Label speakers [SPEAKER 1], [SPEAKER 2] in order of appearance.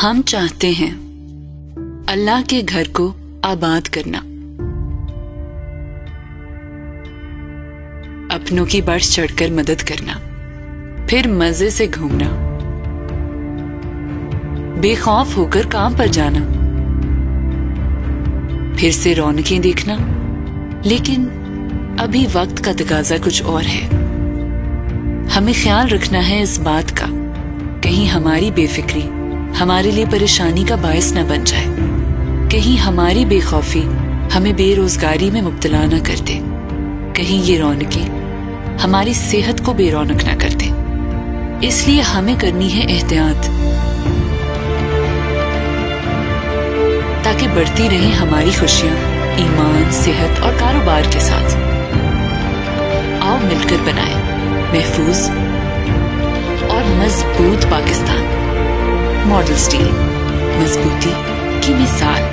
[SPEAKER 1] हम चाहते हैं अल्लाह के घर को आबाद करना। अपनों की बढ़ चढ़कर मदद करना। फिर मज़े से घूमना। बेखौफ होकर काम पर जाना। फिर से रौनकें देखना। लेकिन अभी वक्त का तकाजा कुछ और है। हमें ख्याल रखना है इस बात का, कहीं हमारी बेफिक्री। हमारे लिए परेशानी का बायस न बन जाए। कहीं हमारी बेखौफी हमें बेरोजगारी में मुब्तला न कर दे। कहीं ये रौनकें हमारी सेहत को बेरौनक न कर दे। इसलिए हमें करनी है एहतियात। ताकि बढ़ती रहे हमारी खुशियाँ, ईमान, सेहत और कारोबार के साथ। आओ मिलकर बनाए महफूज और मज़बूत पाकिस्तान। Model steel. मजबूती की मिसाल।